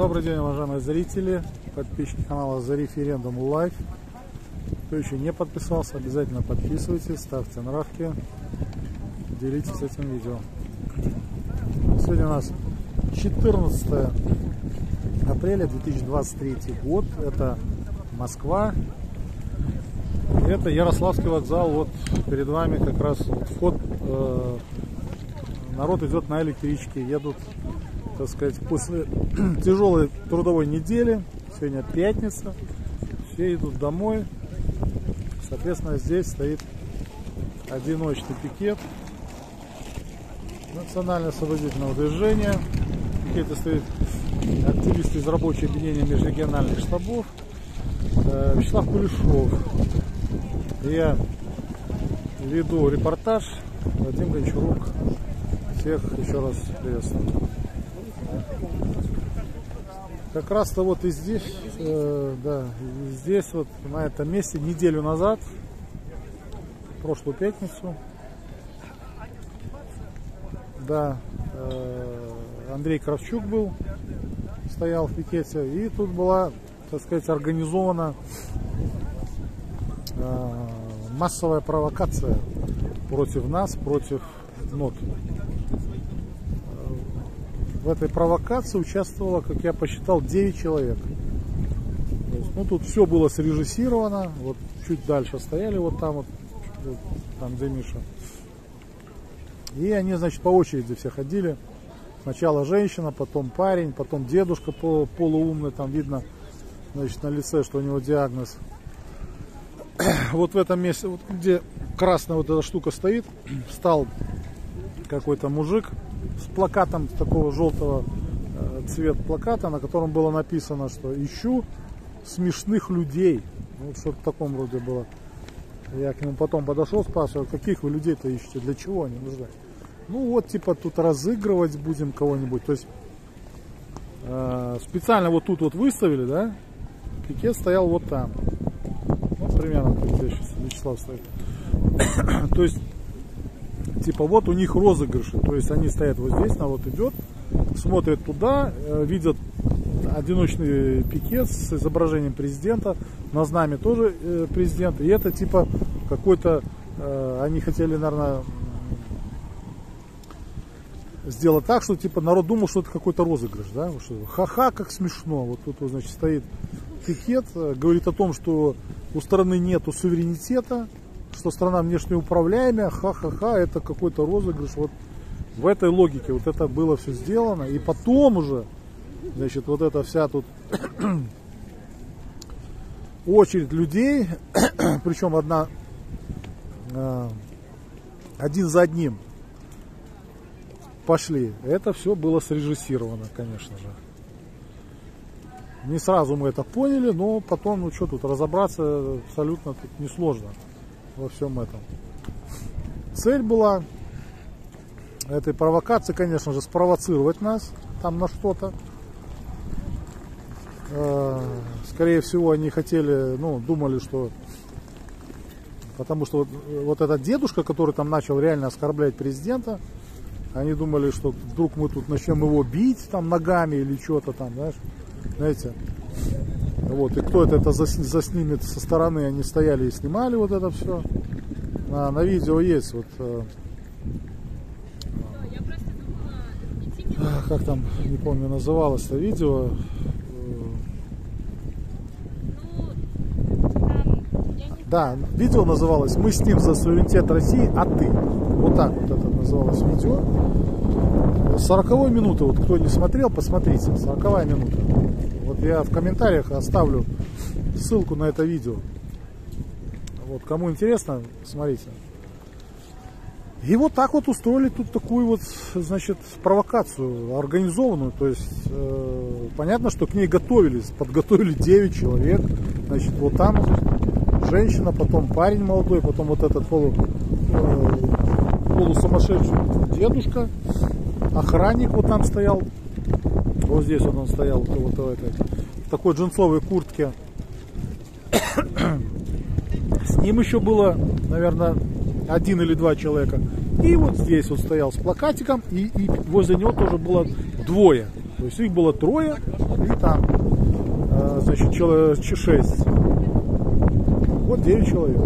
Добрый день, уважаемые зрители, подписчики канала За референдум Лайв. Кто еще не подписался, обязательно подписывайтесь, ставьте нравки, делитесь этим видео. Сегодня у нас 14 апреля 2023 год. Это Москва. Это Ярославский вокзал. Вот перед вами как раз вход. Э, народ идет на электричке, едут так сказать, после тяжелой трудовой недели, сегодня пятница, все идут домой. Соответственно, здесь стоит одиночный пикет национальное освободительного движения. В пикете стоит активисты из рабочего объединения межрегиональных штабов э, Вячеслав Кулешов. Я веду репортаж Вадим Гончарук. Всех еще раз приветствую. Как раз-то вот и здесь, э, да, и здесь вот на этом месте неделю назад, прошлую пятницу, да, э, Андрей Кравчук был, стоял в пикете, и тут была, так сказать, организована э, массовая провокация против нас, против НОТ в этой провокации участвовало, как я посчитал, 9 человек. есть, ну, тут все было срежиссировано. Вот чуть дальше стояли, вот там вот, вот там где Миша. И они, значит, по очереди все ходили. Сначала женщина, потом парень, потом дедушка полуумный, там видно, значит, на лице, что у него диагноз. Вот в этом месте, вот где красная вот эта штука стоит, стал какой-то мужик, с плакатом такого желтого э, цвет плаката, на котором было написано, что ищу смешных людей. Ну, что-то в таком роде было. Я к нему потом подошел, спрашиваю, каких вы людей-то ищете, для чего они нужны? Ну вот, типа, тут разыгрывать будем кого-нибудь. То есть э, специально вот тут вот выставили, да? Пикет стоял вот там. Примерно, как здесь сейчас Вячеслав стоит. То есть типа вот у них розыгрыши, то есть они стоят вот здесь, народ идет, смотрят туда, э, видят одиночный пикет с изображением президента, на знаме тоже э, президент, и это типа какой-то, э, они хотели, наверное, сделать так, что типа народ думал, что это какой-то розыгрыш, да, ха-ха, как смешно, вот тут, значит, стоит пикет, говорит о том, что у страны нету суверенитета, что страна внешне управляемая, ха-ха-ха, это какой-то розыгрыш. Вот в этой логике вот это было все сделано. И потом уже, значит, вот эта вся тут очередь людей, причем одна, э, один за одним пошли. Это все было срежиссировано, конечно же. Не сразу мы это поняли, но потом, ну что тут, разобраться абсолютно тут несложно во всем этом. Цель была этой провокации, конечно же, спровоцировать нас там на что-то. Э, скорее всего, они хотели, ну, думали, что... Потому что вот, вот этот дедушка, который там начал реально оскорблять президента, они думали, что вдруг мы тут начнем его бить там ногами или что-то там, знаешь, знаете. Вот, и кто это, это заснимет со стороны, они стояли и снимали вот это все. На, на видео есть вот э, как там, не помню, называлось это видео. Да, видео называлось «Мы с ним за суверенитет России, а ты». Вот так вот это называлось видео. 40 минуты, вот кто не смотрел, посмотрите, 40 минута. Я в комментариях оставлю ссылку на это видео. Вот, кому интересно, смотрите. И вот так вот устроили тут такую вот, значит, провокацию организованную. То есть, э, понятно, что к ней готовились. Подготовили 9 человек. Значит, вот там женщина, потом парень молодой, потом вот этот полу, э, полусумасшедший дедушка. Охранник вот там стоял вот здесь вот он стоял вот, вот, в, этой, в такой джинсовой куртке. С ним еще было, наверное, один или два человека. И вот здесь вот стоял с плакатиком, и, и возле него тоже было двое. То есть их было трое, и там, э, значит, человек, шесть. Вот девять человек.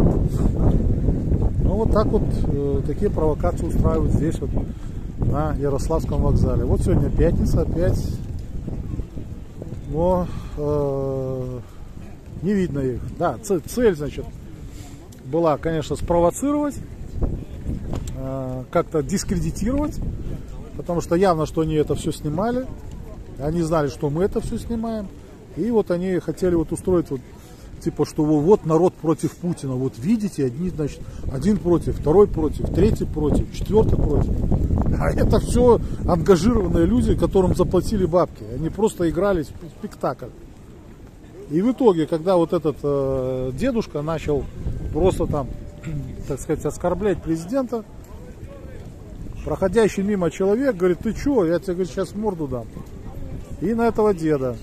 Ну вот так вот э, такие провокации устраивают здесь вот на Ярославском вокзале. Вот сегодня пятница, опять, но э, не видно их. Да, цель, цель, значит, была, конечно, спровоцировать, э, как-то дискредитировать, потому что явно, что они это все снимали, они знали, что мы это все снимаем, и вот они хотели вот устроить вот типа, что вот народ против Путина, вот видите, одни, значит, один против, второй против, третий против, четвертый против. А это все ангажированные люди, которым заплатили бабки. Они просто играли в спектакль. И в итоге, когда вот этот э, дедушка начал просто там, так сказать, оскорблять президента, проходящий мимо человек говорит, ты что, я тебе говорит, сейчас морду дам. И на этого деда.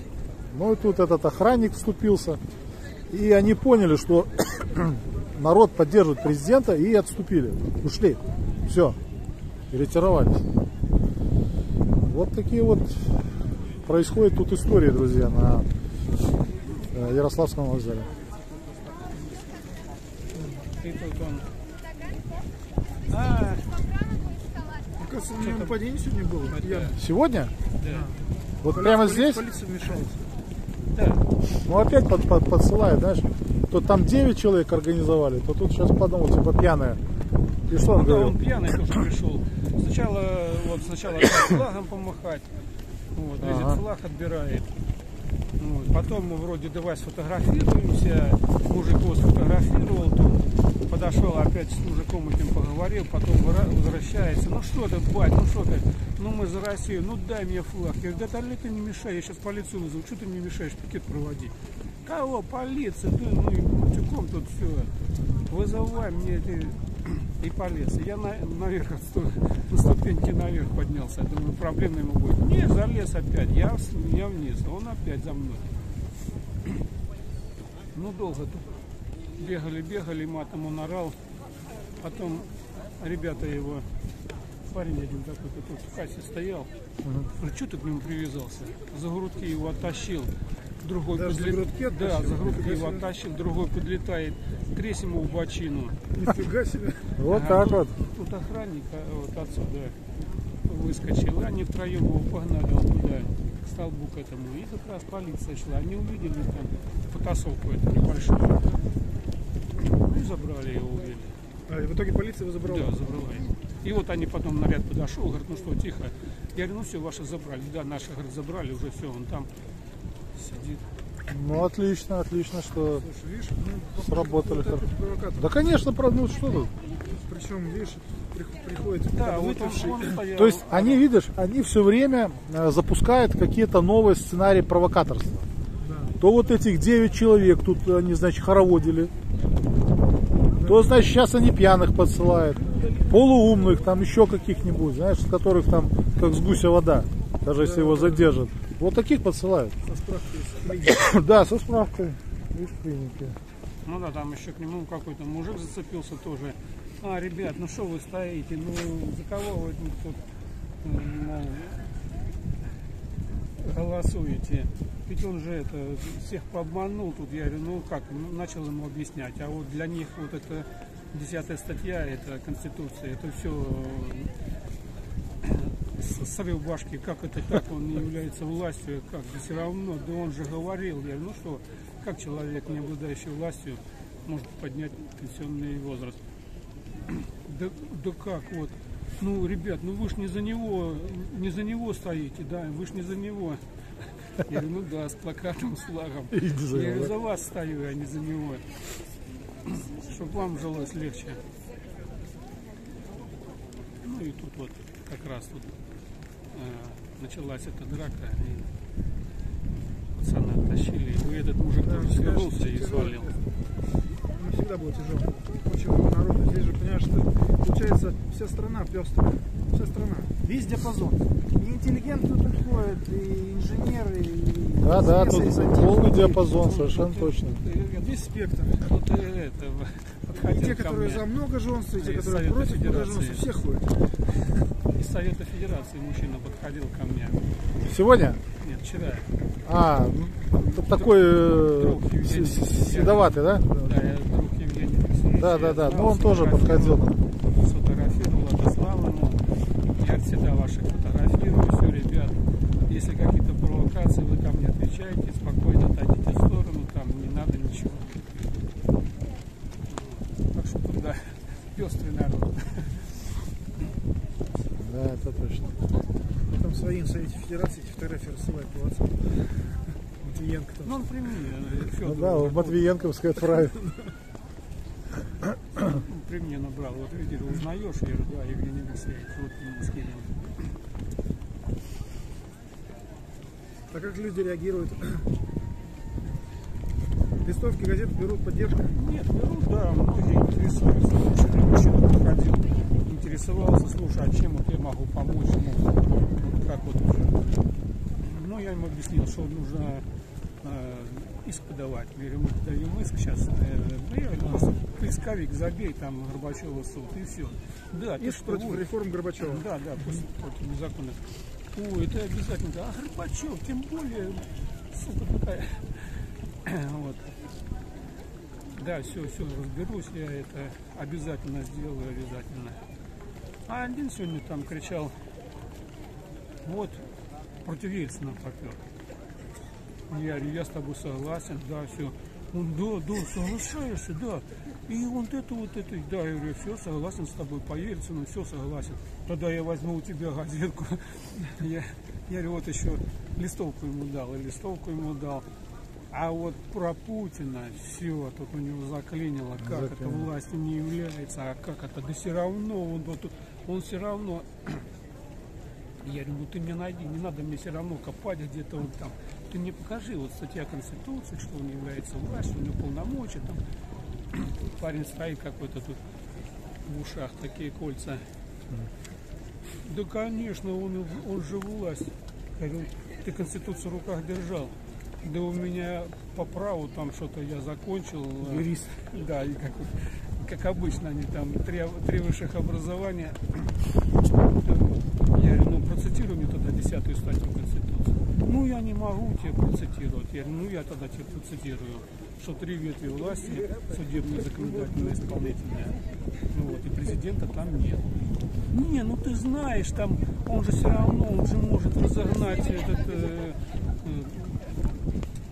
Ну и тут этот охранник вступился. И они поняли, что народ поддерживает президента и отступили. Ушли. Все. И ретировались. Вот такие вот происходят тут истории, друзья, на э, Ярославском вокзале. А, кажется, у него нападение сегодня было. Я... Сегодня? Да. Вот прямо здесь? Полиция вмешалась. Да. Ну опять под, под- подсылает, знаешь. То там 9 человек организовали, то тут сейчас подумал, типа пьяная. И что он Ну да, говорил? он пьяный тоже пришел. Сначала вот сначала флагом помахать. Вот, лезет Ага. флаг отбирает. Вот, потом мы вроде давай сфотографируемся. Мужик его сфотографировал, тут подошел опять с мужиком этим поговорил, потом вра- возвращается. Ну что ты, бать, ну что ты? Ну мы за Россию, ну дай мне флаг. Я говорю, да ты не мешай, я сейчас полицию вызову. Что ты мне мешаешь пикет проводить? Кого? Полиция? Ты, ну и утюком тут все. Вызывай мне эти и полиция. Я на, наверх, на ступеньки наверх поднялся. Я думаю, проблема ему будет. Не, залез опять. Я, я вниз, он опять за мной. Ну, долго тут бегали, бегали, матом он орал. Потом ребята его, парень один такой, который в кассе стоял, говорит, что ты к нему привязался? За грудки его оттащил. Другой Даже за подле- грудки Да, оттащил? за грудки его оттащил, другой подлетает, тресь ему в бочину. Нифига себе. Вот так тут, вот. Тут охранник а, вот отсюда выскочил, они втроем его погнали он туда, к столбу к этому. И как раз полиция шла. Они увидели там потасовку эту небольшую. Ну забрали его, увели. А, и в итоге полиция его забрала. Да, забрала его. И вот они потом наряд подошел, говорят, ну что, тихо. Я говорю, ну все, ваши забрали. Да, наши, говорит, забрали, уже все, он там сидит. Ну отлично, отлично, что Слушай, видишь, ну, Сработали вот. Да, конечно, про- ну что тут? Причем, видишь, при- приходит Да, вот он, он стоял. То есть они, видишь, они все время э, запускают какие-то новые сценарии провокаторства. Да. То вот этих 9 человек тут они, значит, хороводили. То, значит, сейчас они пьяных подсылают. Полуумных, там еще каких-нибудь, знаешь, с которых там как с гуся вода, даже если его задержат. Вот таких подсылают. Со справкой. Да, со справкой из клиники. Ну да, там еще к нему какой-то мужик зацепился тоже. А, ребят, ну что вы стоите? Ну, за кого вы тут, м, мол, голосуете? Ведь он же это всех пообманул тут. Я говорю, ну как, Ну, начал ему объяснять. А вот для них вот это десятая статья, это Конституция, это все срыв башки, как это так, он не является властью, как, да все равно, да он же говорил, я говорю, ну что, как человек, не обладающий властью, может поднять пенсионный возраст? Да, да как, вот, ну, ребят, ну вы ж не за него, не за него стоите, да, вы ж не за него. Я говорю, ну да, с плакатом, с флагом. Я говорю, за вас стою, а не за него. Чтобы вам жилось легче. Ну и тут вот как раз тут э, началась эта драка. И пацаны оттащили. И этот мужик Да, тоже всегда свернулся и свалил. Ну, всегда было тяжело. Очень много народу. Здесь же, понимаешь, что вся страна пестрая. Вся страна. Весь диапазон. И интеллигенты тут ходят, и инженеры, и Да, да, тут полный диапазон, совершенно точно. Я- я Весь спектр. Э, это, И те, ко которые за много женства, и те, которые Совета против Федерации. многоженства, все ходят. из Совета Федерации мужчина подходил ко мне. Сегодня? Нет, вчера. А, ну, т- такой э, Друг Евгений. с- с- седоватый, да? Да, я друг Евгений. Да, да, да. Ну он тоже подходил. сфотографировал, Сфотографировал, отослал ему. Я ваших фотографирую, все, ребят. Если какие-то провокации, вы там не отвечаете, спокойно отойдите в сторону, там не надо ничего. Так что тут, да, пестрый народ. Да, это точно. Там своим Совете Федерации эти фотографии рассылают по WhatsApp. Матвиенко там. Ну, он при мне, Ну Федор, да, в Матвиенковской отправили. при мне набрал. Вот видели, узнаешь, я говорю, да, Евгений Алексеевич, вот ему скинул. А как люди реагируют? Листовки газет берут поддержку. Нет, берут, да, многие интересуются. Мужчина приходил, интересовался, слушай, а чем вот я могу помочь ему? Вот как вот уже. Ну, я ему объяснил, что нужно э, иск подавать. Говорю, мы подаем иск сейчас. Э, ну, просто поисковик забей, там Горбачева суд, и все. Да, Иск против реформ Горбачева. да, да, против, против незаконных. Ой, это обязательно. А Горбачев, тем более, сука такая. Вот. Да, все, все, разберусь, я это обязательно сделаю, обязательно. А один сегодня там кричал, вот, против Ельцина попер. Я говорю, я с тобой согласен, да, все. Он, да, да, соглашаешься, да. И вот это, вот это, да, я говорю, все, согласен с тобой по Ельцину, все согласен. Тогда я возьму у тебя газетку. Я, я говорю, вот еще листовку ему дал, и листовку ему дал. А вот про Путина все, тут у него заклинило, как это Заклинило. властью не является, а как это, да все равно, он, вот, он все равно я говорю, ну ты мне найди, не надо мне все равно копать где-то он там. Ты мне покажи, вот статья Конституции, что он является властью, у него полномочия там. Парень стоит какой-то тут в ушах, такие кольца. Да, конечно, он, он же власть. Говорю, ты Конституцию в руках держал. Да у меня по праву там что-то я закончил. Юрист. Да, и как, как обычно они там три, три высших образования. Я говорю, ну процитируй мне тогда десятую статью Конституции. Ну я не могу тебе процитировать. Я ну я тогда тебе процитирую, что три ветви власти, судебная, законодательная, исполнительная. Ну вот, и президента там нет. Не, ну ты знаешь, там он же все равно, он же может разогнать этот э,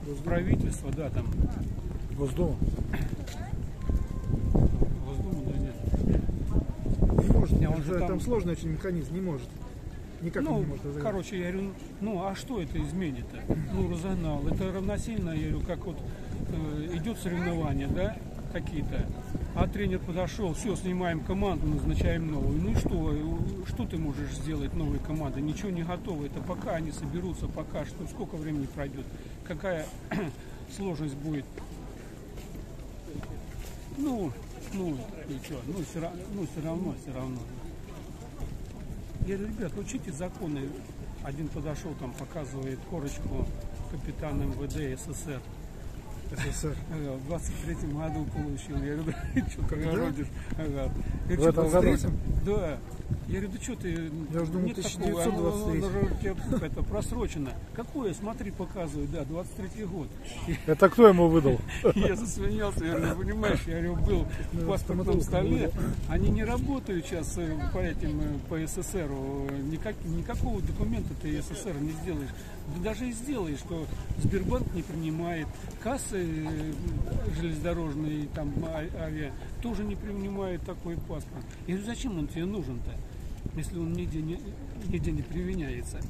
э, правительство, да, там, Госдума. Госдуму, да нет. Не может. Не, он же там- там... сложный очень механизм, не может. Никак Ну, не может разыграть. короче, я говорю, ну а что это изменит-то? Ну, разогнал. Это равносильно, я говорю, как вот э, идет соревнование, да, какие-то. А тренер подошел, все, снимаем команду, назначаем новую. Ну и что? Что ты можешь сделать новой командой? Ничего не готово. Это пока они соберутся, пока что. Сколько времени пройдет? Какая сложность будет? Ну, ну, и что? Ну, все равно, ну, все равно, все равно. Я говорю, ребят, учите законы. Один подошел, там показывает корочку капитана МВД СССР. СССР. Ага, в 23 году получил. Я говорю, да что, как городишь? Ага. Я В этом «Чё, году? 23-м?» Да. Я говорю, да что ты, Я уже думал, нет 1923. такого, оно- это просрочено. Какое, смотри, показывает, да, 23 год. Это кто ему выдал? Я засмеялся, я говорю, понимаешь, я говорю, был в паспортном столе, они не работают сейчас э, по этим, э, по СССР, никак, никакого документа ты СССР не сделаешь. Да даже и сделаешь, что Сбербанк не принимает, кассы э, железнодорожные, там, а- авиа, тоже не принимают такой паспорт. Я говорю, зачем он тебе нужен-то, если он нигде не, нигде не применяется?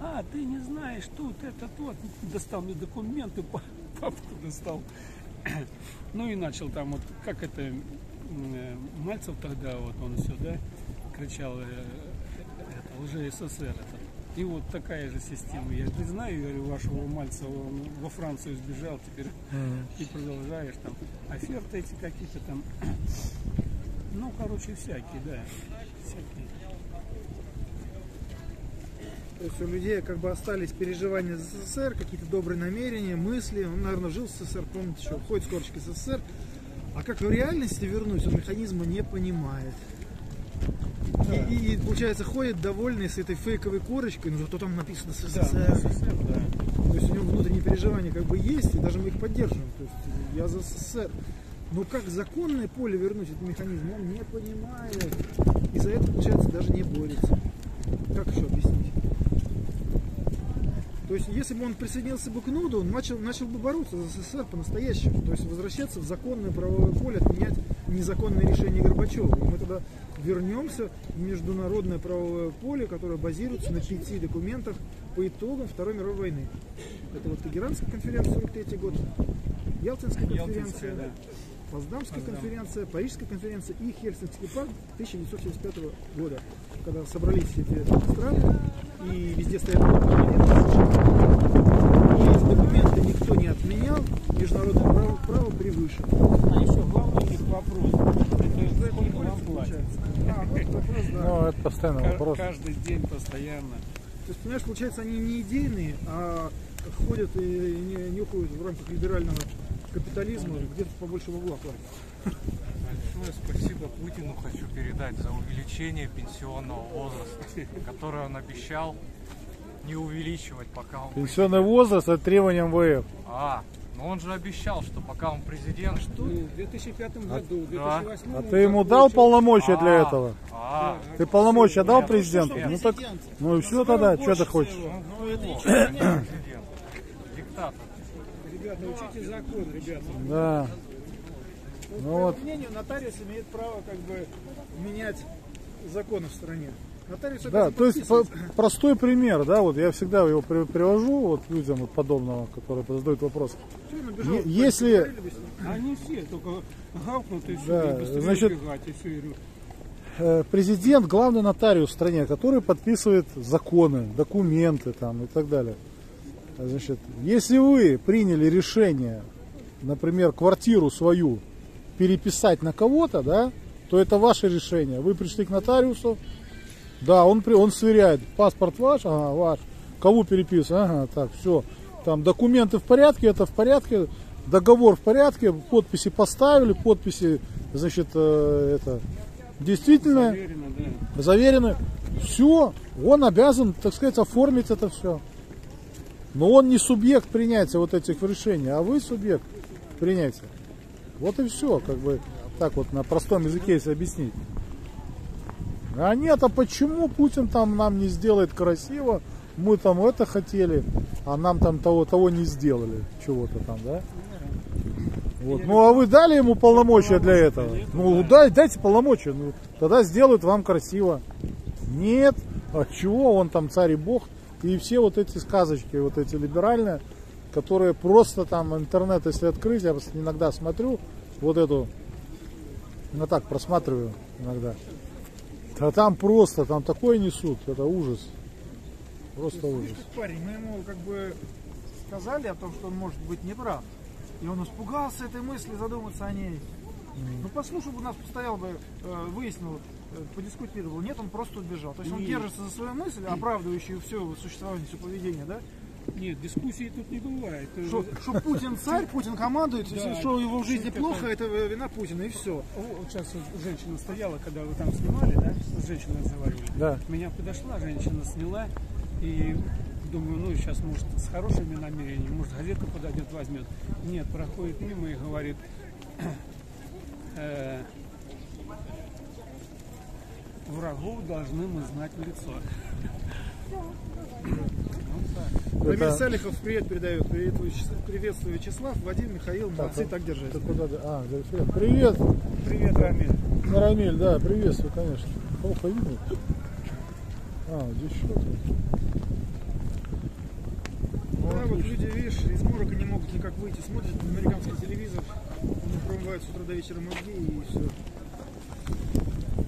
А, ты не знаешь, тут, это, тот. Достал мне документы, па- папку достал. Ну и начал там вот, как это, э, Мальцев тогда, вот он все, да, кричал, э, это, лже-СССР этот. И вот такая же система. Я говорю, знаю, я говорю, вашего Мальцева, он во Францию сбежал теперь и продолжаешь там. Оферты эти какие-то там. Ну, короче, всякие, да. Всякие. То есть у людей как бы остались переживания за СССР, какие-то добрые намерения, мысли. Он, наверное, жил в СССР, помните, что ходит с корочкой СССР. А как в реальности вернуть, он механизма не понимает. И, и, и, получается, ходит довольный с этой фейковой корочкой, ну зато там написано Да, СССР. СССР, да. То есть у него внутренние переживания как бы есть, и даже мы их поддерживаем. То есть я за СССР. Но как законное поле вернуть этот механизм, он не понимает. И за это, получается, даже не борется. Как еще объяснить? То есть, если бы он присоединился бы к НУДу, он начал, начал бы бороться за СССР по-настоящему. То есть, возвращаться в законное правовое поле, отменять незаконное решение Горбачева. И мы тогда вернемся в международное правовое поле, которое базируется на пяти документах по итогам Второй мировой войны. Это вот Тегеранская конференция 43 год, Ялтинская конференция, Ялтинская, да. Поздамская Потсдам. конференция, Парижская конференция и Хельсинкский пакт 1975 года, когда собрались все эти страны и везде стоят И эти документы никто не отменял, международное право, право превыше. А еще главный у них вопрос. Не. А, вот вопрос, да. Ну, это постоянный вопрос. Каждый день постоянно. То есть, понимаешь, получается, они не идейные, а ходят и не, нюхают в рамках либерального капитализма, где-то побольше бабла платят. Большое спасибо Путину хочу передать за увеличение пенсионного возраста, которое он обещал не увеличивать, пока он... Пенсионный возраст это требование МВФ. А, но он же обещал, что пока он президент... Ну, в 2005 году, в 2008 А он ты ему дал полномочия для А, этого? А, Ты полномочия дал президенту? Ну так, ну и все тогда, что ты хочешь? ну это президент. Диктатор. Ребята, учите закон, ребята. Да. Ну По вот, моему мнению, нотариус имеет право как бы менять законы в стране. Нотариус да, то есть по- простой пример, да, вот я всегда его при- привожу вот людям вот подобного, которые задают вопрос. Е- если-. Они все только гавкнут и все, Да, и быстрее значит, убегать, и все. и Э, Президент, главный нотариус в стране, который подписывает законы, документы там и так далее. Значит, если вы приняли решение, например, квартиру свою переписать на кого-то, да, то это ваше решение. Вы пришли к нотариусу, да, он, он сверяет, паспорт ваш, ага, ваш, кого переписывать, ага, так, все, там документы в порядке, это в порядке, договор в порядке, подписи поставили, подписи, значит, э, это действительно Уверенно, да. заверены. Все, он обязан, так сказать, оформить это все. Но он не субъект принятия вот этих решений, а вы субъект принятия. Вот и все, как бы так вот на простом языке если объяснить. А нет, а почему Путин там нам не сделает красиво? Мы там это хотели, а нам там того, того не сделали, чего-то там, да? Вот. Ну а вы дали ему полномочия для этого? Ну дай, дайте полномочия, ну тогда сделают вам красиво. Нет, а чего он там царь и бог? И все вот эти сказочки, вот эти либеральные, которые просто там интернет, если открыть, я просто иногда смотрю вот эту, ну так просматриваю иногда. А там просто, там такое несут, это ужас. Просто ужас. парень, мы ему как бы сказали о том, что он может быть неправ. И он испугался этой мысли задуматься о ней. Ну послушал бы нас, постоял бы, э, выяснил, э, подискутировал. Нет, он просто убежал. То есть он держится за свою мысль, оправдывающую все существование, все поведение, да? Нет, дискуссий тут не бывает. Что, что Путин царь, Путин командует, Да, что его в жизни плохо, это вина Путина, и все. Вот сейчас женщина стояла, когда вы там снимали, да, с женщиной разговаривали. Да. Меня подошла, женщина сняла, и думаю, ну сейчас, может, с хорошими намерениями, может, газету подойдет, возьмет. Нет, проходит мимо и говорит, э, врагов должны мы знать в лицо. Рамиль Это- Салихов привет передает. Приветствую, Вячес- приветствую Вячеслав, Вадим, Михаил, молодцы, а- так держать. Куда? А, привет. Привет, Привет, Рамиль. Рамиль, да, приветствую, конечно. Плохо видно. А, здесь что-то. Да, вот люди, видишь, из морока не могут никак выйти, смотрят на американский телевизор, не промывают с утра до вечера мозги и все.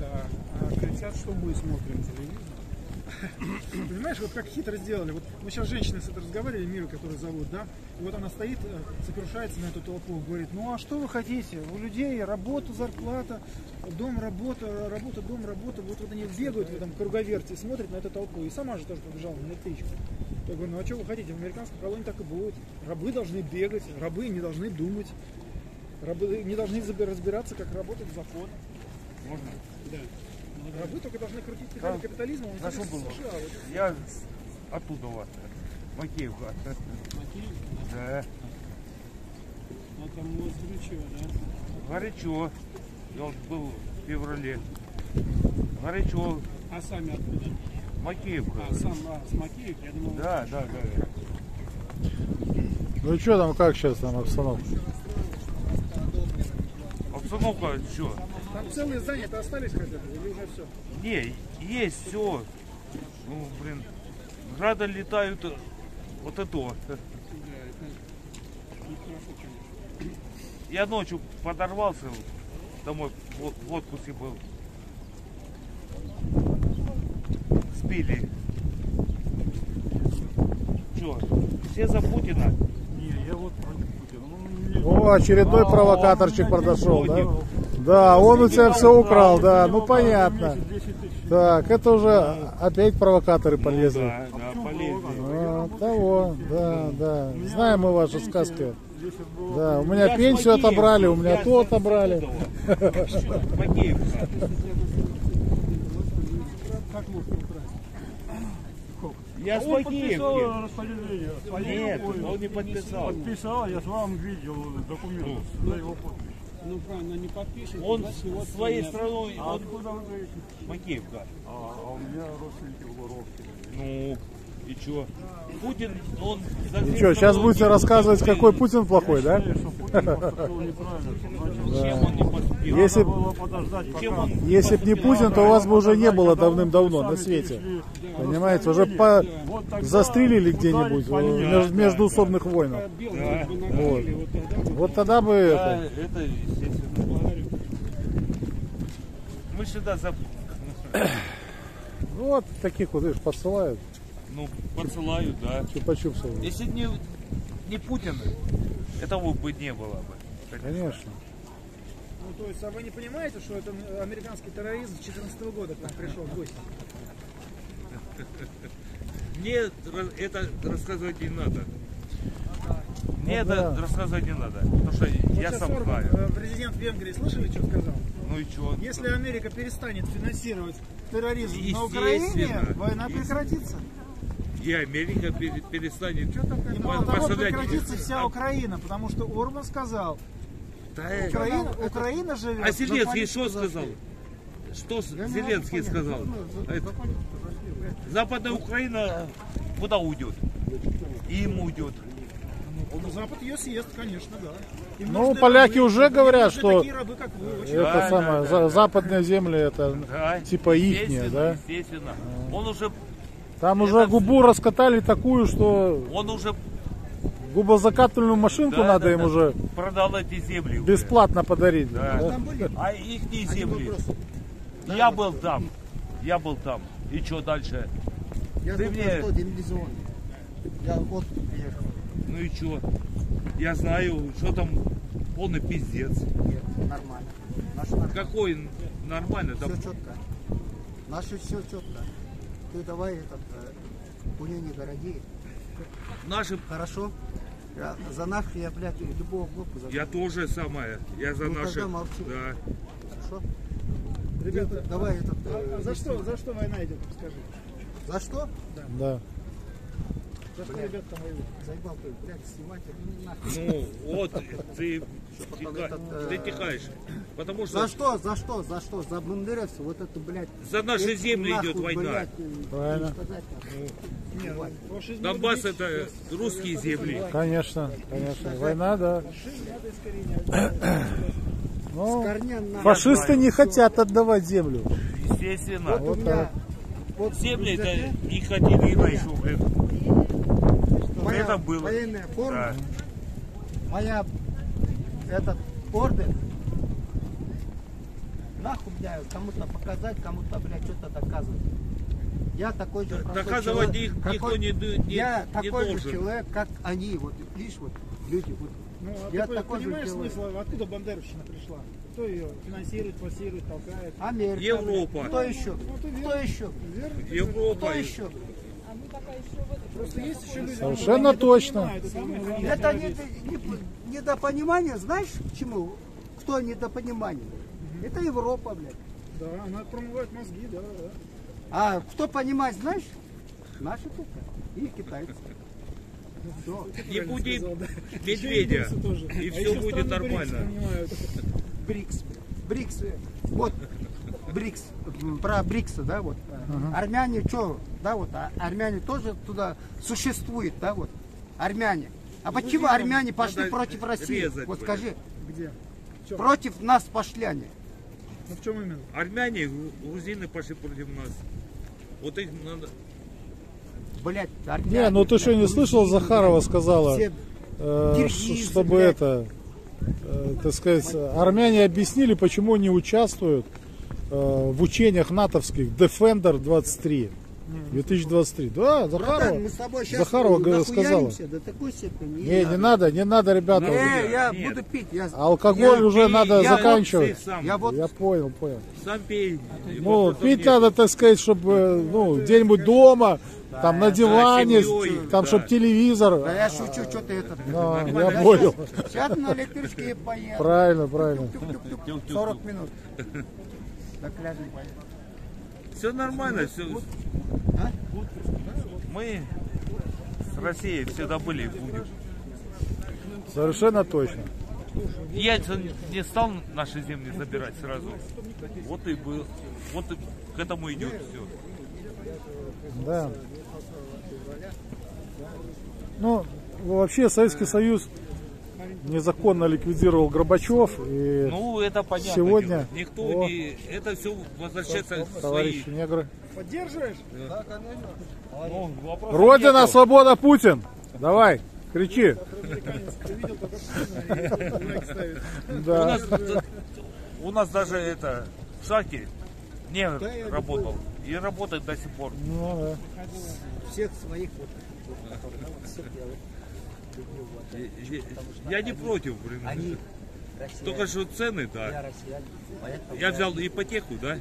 Да. А кричат, что мы смотрим телевизор. Понимаешь, вот как хитро сделали. Вот Мы сейчас с женщиной с этой разговаривали, Миру, которую зовут, да? И вот она стоит, э, сокрушается на эту толпу, говорит, ну а что вы хотите? У людей работа, зарплата, дом, работа, работа, дом, работа. Вот, вот они бегают в этом круговерте, смотрят на эту толпу. И сама же тоже побежала на электричку. Я говорю, ну а что вы хотите? В американской колонии так и будет. Рабы должны бегать, рабы не должны думать. Рабы не должны разбираться, как работает закон. Можно? Рабы только должны крутить педали Да. капитализма. Он интересен было. США. Вот. Я оттуда вас. Макеевка. Да. Ну там вот горячо, да? Горячо. Я вот был в феврале. Горячо. А сами откуда? Макеевка. А сам а, с Макеев, я думал, Да, да, да. Ну что там, как сейчас там обстановка? Обстановка что? Там целые здания-то остались хотя бы, или уже все? Не, есть все. Ну, блин. Грады летают э, вот это. вот. Я ночью подорвался домой, в в отпуске был. Спили. Че, все за Путина? Не, я вот против Путина. Ну, не- О, очередной А, провокаторчик меня подошел, да? Да, он у тебя все украл, да, ну понятно. месяц 10 тысяч. Так, это уже опять провокаторы полезли. Да, да, полезли. А, того, да, да. Знаем мы ваши сказки. 10 было. Да, у меня пенсию отобрали, у меня то отобрали. Я с Он подписал распоряжение. Нет, он не подписал. Подписал, я с вами видел документ за его подпись. Ну правильно, не подпишет. Он значит, вот своей он, страной, А он откуда вы говорите? Макеевка. А, а у меня родственники в Воровке. Ну, и чё? Путин, он... за И всей что, сейчас будете рассказывать, поступил. какой Путин плохой, да? Считаю, что Путин поступил неправильно. Значит, Чем он не поступил? Если он Если б не Путин, то вас бы уже не было давным-давно на свете. Понимаете, уже по... Вот застрелили где-нибудь по в ним. меж- междуусобных войнах. белых бы Вот. вот тогда бы Вот тогда бы Да, это... это. Мы сюда за... Ну вот таких вот их посылают. Ну, посылают, да. Чупа-чупсов. Если не, не Путин, этого бы не было бы. Конечно. Ну, то есть, а вы не понимаете, что это американский терроризм с 2014 года к нам пришел в гости? Мне это рассказывать не надо. Мне Ну это да. рассказывать не надо. Потому что Вот я сейчас сам Орбан, знаю. э, президент Венгрии, слышали, что сказал? Ну и чё? Если Америка перестанет финансировать терроризм на Украине, война прекратится. И Америка пере- перестанет И мало того, прекратится вся А- Украина, потому что Орбан сказал, Да, Украина, Украина живет. А Зеленский что сказал? Что с- Зеленский сказал? Это- Западная Украина куда уйдет? Им уйдет. Ну, Запад ее съест, конечно, да. Им Ну, поляки рабы, уже говорят, что рабы, вы. это Да, самое, да, за- да. западные земли это Да, типа ихние, да? Естественно. Он уже, Там уже губу раскатали такую, что он уже губозакатывальную машинку Да, надо да, им да. уже продал эти земли. уже. бесплатно подарить. Да. да? А их земли. Я был там. Я был там. И что дальше? Я Ты мне- что. Я вот приехал. Ну и что? Я знаю, что там полный пиздец. Нет, нормально. Наши нормально. Какой нормально? Там Все четко. Наши все четко. Ты давай этот э, хуйню не городи. наши Хорошо? Я, за наших я, блядь, любого блока за Я тоже самое. Я за Ну, наши. Да. Хорошо? Ребята, давай этот... а- э, а за что, за что война идет, скажи? За что? Да. За что ребята воюют? Заебал ты, блядь, снимать. Ну, нахуй. Ну, вот, ты, этот, э, ты. Потому За что что, за что, за что? За бандеровцев, вот это, блядь. за наши земли нахуй, идет война. блядь, э, Правильно. сказать, ну, фашизм Донбасс это русские земли. Конечно, конечно. Война, да. С Ну, фашисты не хотят отдавать землю. Естественно. Вот Вот меня... так. Вот Земли это рюкзаке Екатерина еще, блин. моя это было. военная форма, Да. моя этот орден. Нахуй, блядь, кому-то показать, кому-то, блядь, что-то доказывать. Я такой же Доказывать человек, их какой- никто не, не, Я не такой же должен. человек, как они. Вот видишь, вот люди. Вот. Ну, а Я ты такой понимаешь смысл, откуда Бандеровщина пришла? Кто ее финансирует, форсирует, толкает? Америка. Европа. Кто еще? Ну, ты Кто еще? верно. Европа. Кто еще? Просто есть еще люди, Совершенно они точно. это не, не- недопонимание, знаешь почему? Кто недопонимание? Это Европа, блядь. Да, она промывает мозги, да, да. А кто понимает, знаешь? Наши тут и китайцы. Сказал, да. медведя, и А все еще будет нормально. БРИКС. БРИКС. Вот БРИКС. Про БРИКС, да, вот. Армяне что, да, вот, а армяне тоже туда существуют, да, вот. Армяне. А почему армяне пошли против России? Вот скажи, Где? против нас пошли они. Ну в чем именно? Армяне, гру- грузины пошли против нас. Вот их надо... Блять, армяне. Не, ну ты что, не блядь, слышал, Захарова блядь, сказала, все э, чтобы блядь. это, э, так сказать, армяне объяснили, почему не участвуют э, в учениях натовских Defender 23 2023. Да, Братан, Захарова. мы с тобой сейчас Захарова сказала. до такой степени. Не, не надо, не надо, ребята. Не, я Нет. буду пить. Я, Алкоголь я- уже надо я заканчивать. Сам, Я вот Я понял, понял. сам пей. Ну, пить нет. надо, так сказать, чтобы, ну, где-нибудь дома, там на диване, семьей, там, да. чтобы телевизор. Да я шучу, что ты это. Да, я понял. Сейчас на электричке поеду. Правильно, правильно. Тюк-тюк-тюк. 40 минут. Все нормально, все. А? Мы с Россией всегда были и будем. Совершенно точно. Ельцин не стал наши земли забирать сразу. Вот и был. Вот и к этому идет все. Да. Ну, вообще Советский Союз незаконно ликвидировал Горбачев и Ну, это понятно. Сегодня-. Никто О. не. Это все возвращается к товарищи своим. негры. Поддерживаешь? Ну, вопрос Родина, нету. свобода, Путин! Давай, кричи. Ставит. У Да. нас, у нас даже это в шахте не работал. И работает до сих пор. Ну, да. Всех своих вот, всех делают. Я- Я не против, блин. Они Только что цены, да. россияне. Поэтому Я взял ипотеку, да?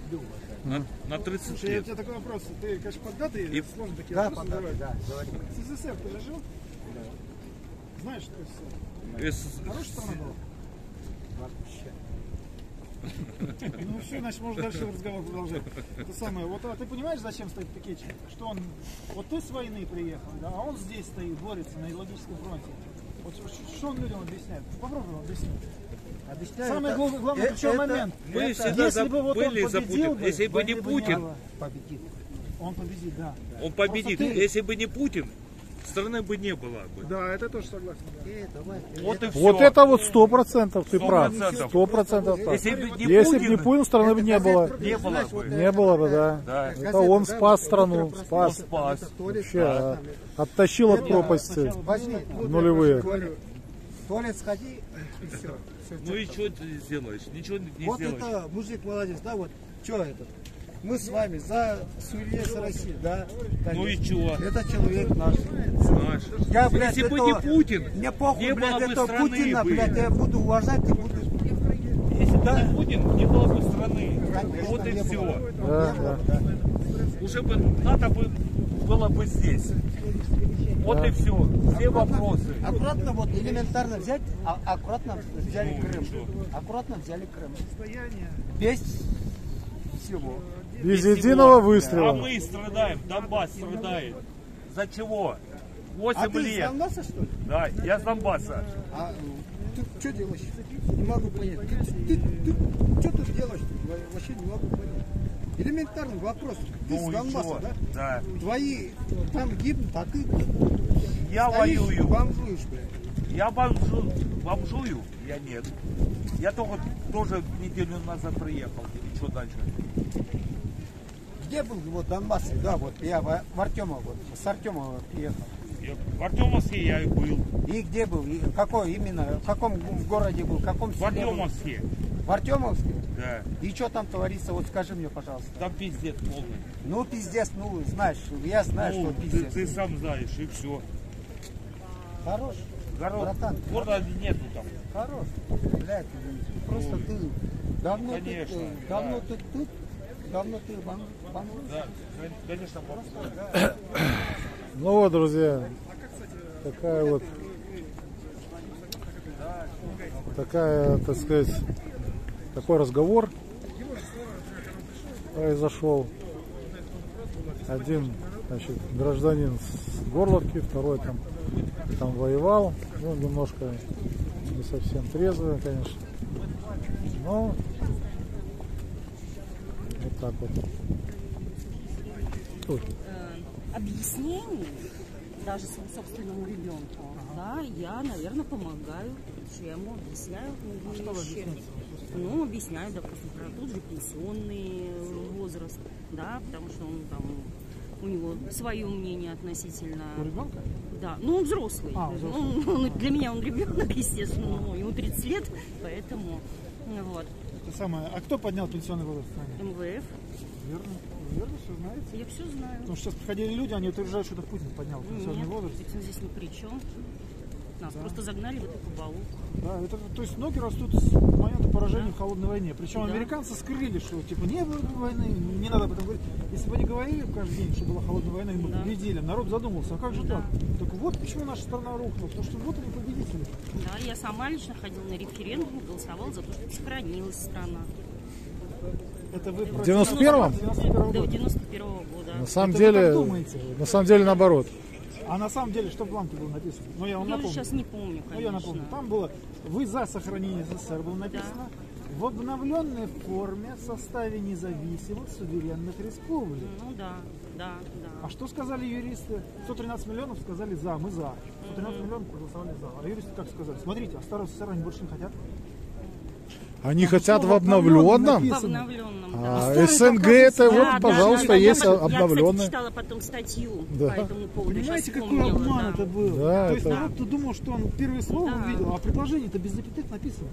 На, на 30 Слушай, у лет. тебя такой вопрос. Ты, конечно, поддатый, И- сложно такие Да, вопросы задавать. да, говори. СССР ты же жил? Знаешь, что это СССР? С- Хорошая страна была? Ну все, значит, можно дальше разговор продолжать. Это самое. Вот а ты понимаешь, зачем стоит Пикетчик? Что он. Вот ты с войны приехал, да, а он здесь стоит, борется на идеологическом фронте. Вот что он людям объясняет? Попробуй объяснить. Объясняю, Самый это- главный, главный э, ключевой это момент. Мы Это всегда если бы вот были за Путина. Если бы не Путин, победит. Он победит, да. Он победит. Ты- Если бы не Путин, страны бы не было бы. Да, это тоже согласен. да. Э, давай. Вот и все. Вот это вот сто процентов, ты прав. Сто процентов так. Если бы не Если Путин, не Путин, страны бы не было. не было бы. Не было бы, да. Да. Это он спас страну, спас. спас. Вообще, а, оттащил от пропасти Возьми, в нулевые. туалет сходи и все. Ну и что ты сделаешь? Ничего не Вот сделаешь. это мужик молодец, да, вот, что это? Мы с вами за суверенность России, да? Ну и конечно. чего? Это человек наш. Знаешь. Я, блядь, Если бы этого- не Путин, Мне похуй, не блядь, было бы этого страны Путина, бы. блядь, я буду уважать и буду... Если бы не Путин, не было бы страны. Конечно, Вот и все. было. Да, да. да. Уже бы надо бы было бы здесь. Вот и все. Все вопросы. Аккуратно вот элементарно взять, а, аккуратно взяли Ну, Крым. что? Аккуратно взяли Крым. Состояние. Без всего. Без Всего. единого А выстрела. мы страдаем, Донбасс страдает. За чего? 8 А ты из лет. Донбасса, что ли? Да, я с Донбасса. А ты что делаешь? Не могу понять. Ты, ты, ты что тут делаешь? Во- Вообще не могу понять. Элементарный вопрос. Ты Ну с Донбасса, чего? да? Да. Твои там гибнут, а ты Я стоишь, воюю. бомжуешь, блядь. Я бомжу, бомжую? Я нет. Я только тоже неделю назад приехал. И что дальше? Где был вот Донбасс? Да, вот я в, в Артемово, вот, с Артемова приехал. Я- В Артемовске я и был. И где был? И какой именно? В каком городе был? В каком В был? Артемовске. В Артемовске? Да. И что там творится? Вот скажи мне, пожалуйста. Там пиздец полный. Ну, пиздец, ну, знаешь, я знаю, Ну, что ты, пиздец. ты сам знаешь, и все. Хорош, Город, Братан. города нету там. хорош. Блядь, просто ты давно конечно, ты, давно да. ты тут, Ну вот, друзья, такая вот такая, так сказать, такой разговор произошел. Один, значит, гражданин с Горловки, второй там, там воевал, ну, немножко не совсем трезвый, конечно. Но вот так вот. Ой. э, объяснений даже своему собственному ребенку, да, я, наверное, помогаю, что я ему объясняю вещи. Ну, объясняю, допустим, про тот же пенсионный возраст, да, потому что он там у него свое мнение относительно. У ребенка? Да, ну он взрослый. А, Ну, он- для меня он ребенок, естественно, но ему 30 лет, поэтому вот. Это самое. А кто поднял пенсионный возраст в стране? МВФ, Верно. Вы Верно, все знаете? я все знаю. Потому что сейчас приходили люди, они утверждают, что это Путин поднял пенсионный Нет, возраст. Путин здесь ни при чем. Нас просто загнали в эту кабалу. Да, это, то есть ноги растут с момента поражения в холодной войне. Причем Да. американцы скрыли, что типа не было войны, не надо об этом говорить. Если бы они говорили каждый день, что была холодная война, и мы Да. победили, народ задумался, а как же Да. так? Так вот почему наша страна рухнула, потому что вот они. Да, я сама лично ходила на референдум, голосовала за то, чтобы сохранилась страна. Это вы В 91-м? 91 До года. 91 года. На самом Это деле, на самом деле наоборот. А на самом деле, что в бланке было написано? Ну, я вам Я уже напомню. сейчас не помню, Ну, конечно. я напомню. Там было, вы за сохранение СССР было написано. В обновленной форме в составе независимых суверенных республик. Ну да, да, А что сказали юристы? 113 миллионов сказали за, мы за. 113 миллионов проголосовали за. А юристы как сказали? Смотрите, а старого СССР они больше не хотят. Они хотят в обновленном. В обновленном, да. А старый СНГ это Да, вот, Да, пожалуйста, да, да, есть я, Я, кстати, потом статью Да. по этому поводу. Понимаете, какой обман да. это был? Да, То есть это- народ-то думал, что он первое слово Да. увидел, а предложение-то без запятых написано.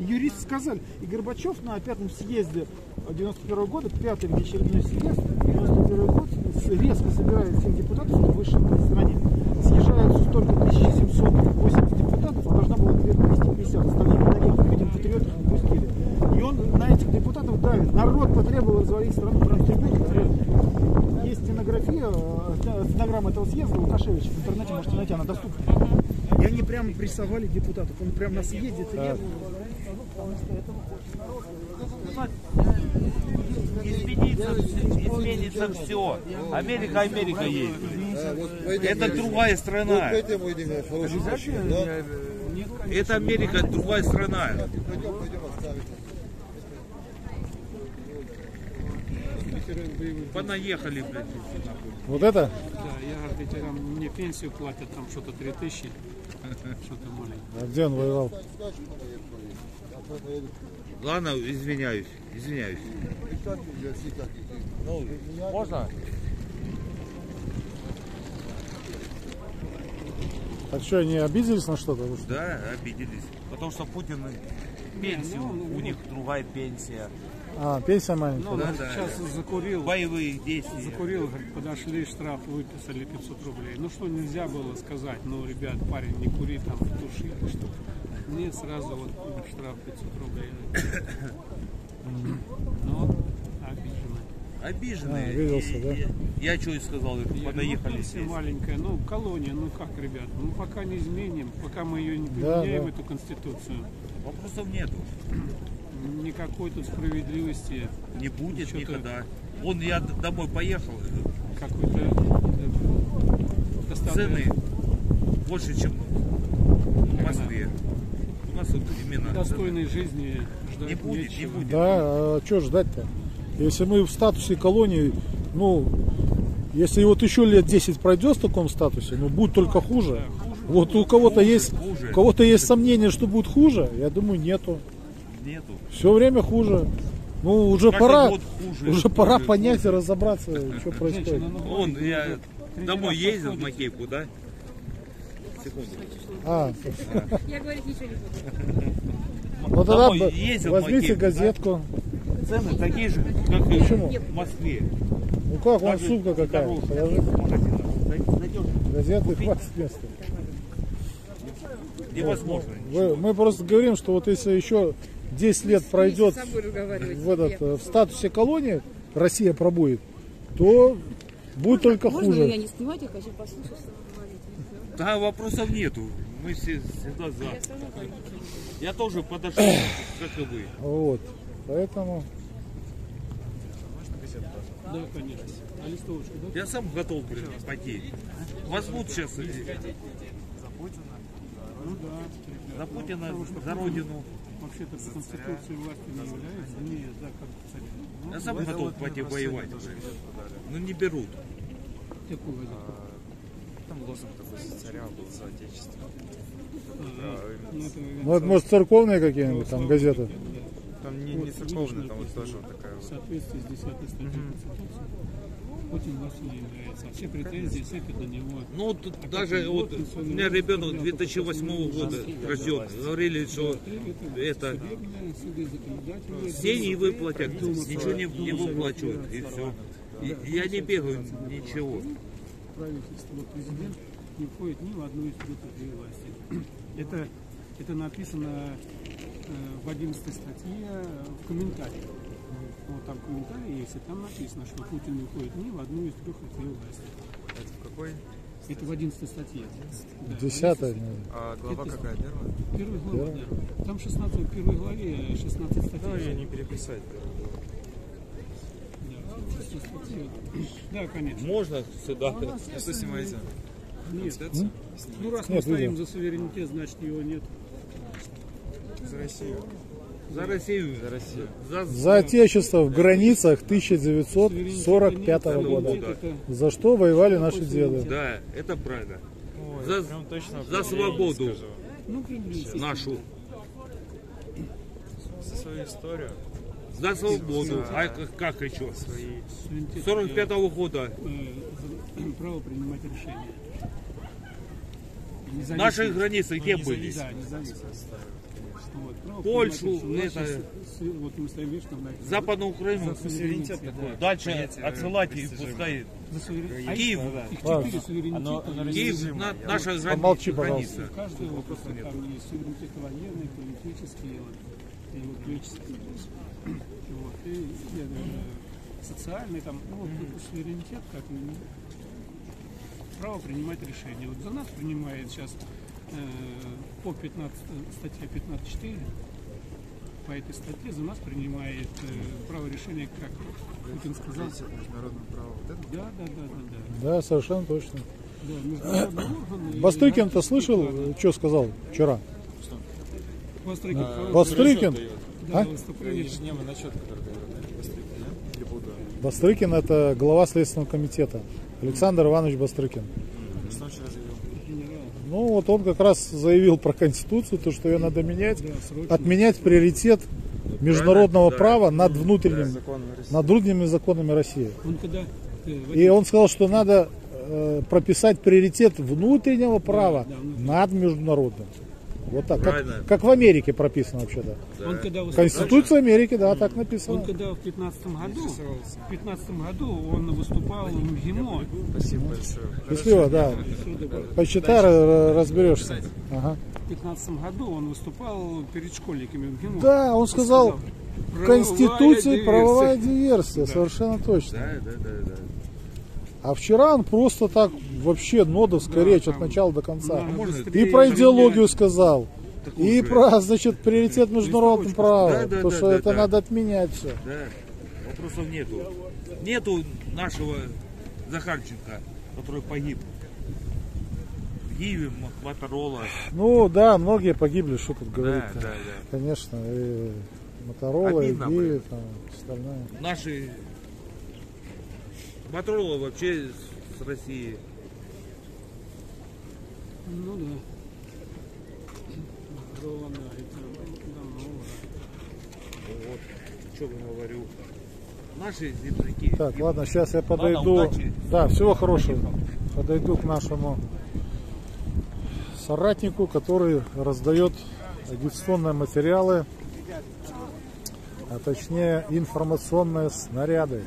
Юристы сказали, и Горбачев на пятом съезде 91 года, пятый внеочередной съезд, 91 год, с- резко собирает всех депутатов, кто вышел в стране. Съезжаются столько 1780 депутатов, а должна была 250, остальные доехали, видимо, патриотов не пустили. И он на этих депутатов давит. Народ потребовал развалить страну потребовал. Есть стенография, э, стенограмма этого съезда Лукашевича. В интернете можете найти, она доступна. И они прямо прессовали депутатов. Он прямо на съезде требовал. Изменится, изменится все. Америка, Америка есть. Это другая страна. Это Америка, другая страна. Понаехали, блядь. Вот это? Да, я ветеран, мне пенсию платят там что-то 3000, что-то маленькое. А где он воевал? Ладно, извиняюсь, извиняюсь. Ну, можно? Так что, они обиделись на что-то? Да, обиделись. Потому что Путин пенсию, у них другая пенсия. А, пенсия маленькая. Ну, Да, да. сейчас закурил, Боевые действия. закурил, говорит, подошли, штраф выписали 500 рублей. Ну что нельзя было сказать, ну, ребят, парень, не кури, там, туши, что Нет, сразу вот штраф 500 рублей. Ну, обижены. Обиженные. А, обиделся, И- да? и- Я что и сказал, Я, понаехали ну, маленькая, ну, колония, ну как, ребят, ну пока не изменим, пока мы ее не Да, поменяем, да. эту конституцию, Вопросов нету. никакой тут справедливости, Не будет никогда. Он, я домой поехал, какой-то э, цены больше, чем в Москве. Нас вот именно достойной жизни ждать Не будет, не нечего. будет. Да, а что ждать-то? Если мы в статусе колонии, ну, если вот еще лет 10 пройдет в таком статусе, ну, будет только хуже. Вот у кого-то есть, хуже. у кого-то есть сомнения, что будет хуже, я думаю, нету. нету. Все время хуже. Ну, уже Каждый пора, хуже, уже пора хуже, понять и разобраться, что происходит. Он, я домой ездил в. Макеевку, да? Секунду. А, Я говорить ничего не буду. Ну тогда домой ездил возьмите макет, да? газетку. Цены такие же, как и Почему? в Москве. Ну как, вон Даже сумка какая. дороже. Положи. Газеты хватит места. невозможно. Вы- мы просто говорим, что вот если еще 10 лет пройдет в, этот, э, в статусе колонии, Россия пробует, то будет только Можно хуже. не снимать, я хочу послушать, что вы говорите. Да, вопросов нету. Мы все всегда за. Я тоже подошел, как и вы. Вот. Поэтому Да, конечно. А листовочку, да? Я сам готов блин, пойти. Возьмут сейчас Ну да. за Путина, за родину. Вообще-то по Конституции власти не является. Не, да, как царь. Ну, Я сам готов пойти воевать. Ну не берут. какую газету? Там лозунг такой за царя был за отечество. Ну, это, может, церковные какие-нибудь там газеты? Там не, не церковный, там вот тоже вот такая в вот. соответствии с 10 статьей Конституции Путин властью не является. А все претензии сыпят на него. Ну, тут даже вот у меня ребенок 2008 года рожден. Говорили, что это не выплатят, ничего не, не выплачивают, и все. Я не бегаю, ничего. правительство, президент не входит ни в одну из структур власти. Это, это написано э, в 11 статье э, в комментариях. Вот там комментарий есть, и там написано, что Путин не входит ни в одну из трех ветвей власти. Это в какой? Это в 11 статье. Да, Десятая. 11 наверное. А глава Это- какая? Первая? Первая глава, да. Там 16, в первой главе 16 статей. Да, я не переписать. Да, 16 статей. Да, конечно. Можно сюда? Что снимаете? Нет. Трансляцию? Ну, раз мы Нет, стоим видео. за суверенитет, значит его нет. За Россию. За Россию. За Россию. За, За отечество в границах 1945 Суверенитет года. это- За что воевали наши деды. Да, это правильно. Ой, За- точно за свободу. Ну. Нашу. За свою историю. За свободу. А как, как еще? Свои. Суверенитет, 45 -го года. за- право принимать решения. Наши границы где Ну, были? независимо. Да. Вот, право Польшу, это- вот мы стоим, видишь, там, на- Западную Украину. Суверенитет такой. Дальше понятие отсылать и достижимое. пускай. за их- Киев, Их Ладно. четыре суверенитета. Оно- оно есть. Киев, на- наша граница. Помолчи, граница. Каждый вопрос там есть суверенитет военный, политический, вот, и вот. Вот, и, и, э, социальный там, ну, вот суверенитет, как ну, право принимать решения. Вот за нас принимает сейчас э, по 15, статье 15.4, по этой статье за нас принимает э, право решения, как Путин сказал. Это Да, да, да, да, да. Да, совершенно точно. да Бастрыкин-то слышал, ратификатор. что сказал вчера? Бастрыкин, А, Бастрыкин? да, а? да? Буду. Бастрыкин это глава Следственного комитета. Александр Иванович Бастрыкин. Что вчера заявил? Ну вот он как раз заявил про Конституцию, то, что ее надо менять, Да, отменять приоритет международного да. права над внутренним, над внутренними законами России. Он когда э, И он сказал, что надо э, прописать приоритет внутреннего права да, внутреннего. над международным. Вот так, как, Правильно. как в Америке прописано вообще-то. Он когда выступал, Конституция Америки, да, так он написано. когда в 15 году, в 15 году он выступал в МГИМО. Спасибо большое. Счастливо, да. Почитай, ра- разберешься. Ага. В 15 году он выступал перед школьниками в МГИМО. Да, он сказал, в «Правовая Конституции диверсия». правовая диверсия, совершенно точно. Да, да, да, да. А вчера он просто так вообще нодовская речь от начала до конца. Можно быстрее И про идеологию сказал, Такую и же. про, значит, приоритет международного права. Да, да, То, да, что да, это да. надо отменять все. Да, вопросов нету. Нету нашего Захарченко, который погиб. М- Моторола. Ну да, многие погибли, что тут говорить. Да, да, да. Конечно, и Моторола, и Обидно, Гиви, блин. там, остальное. Наши Моторола вообще с России. Ну да. Дрова, да, это давно уже. Вот, что я говорю. Наши земляки. Так, ладно, сейчас я подойду. удачи. Да, всего хорошего. Подойду к нашему соратнику, который раздает агитационные материалы а точнее информационные снаряды,